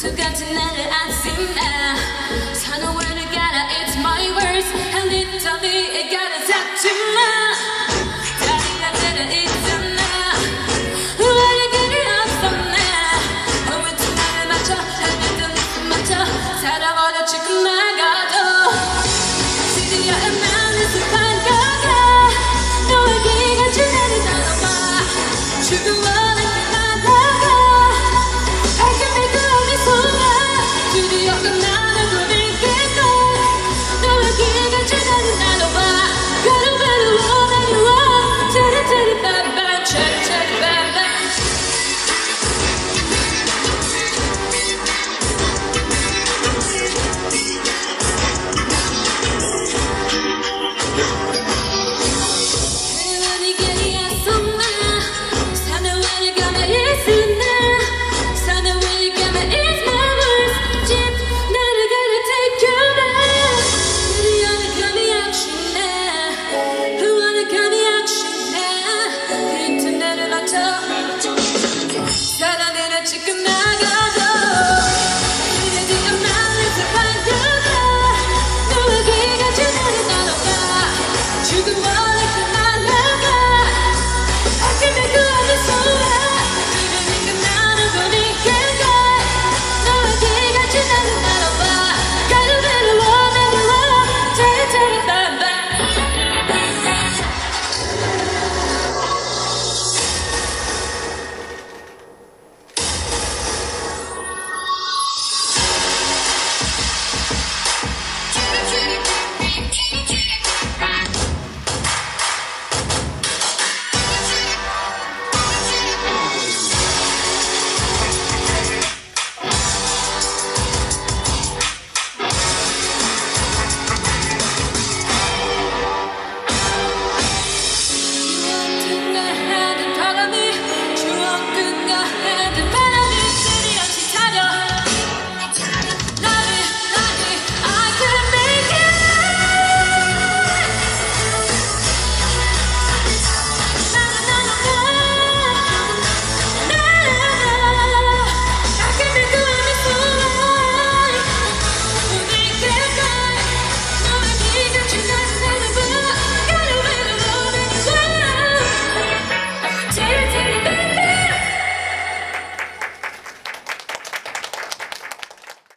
똑같은 나를 아침 나 사나워를 gotta it's my words 한 리터리 it gotta 잡지 마 다리가 내려 있잖아 우리의 길이 없었네 오늘 두 나를 맞춰 헬멧도 맞춰 살아버려 지금 날 all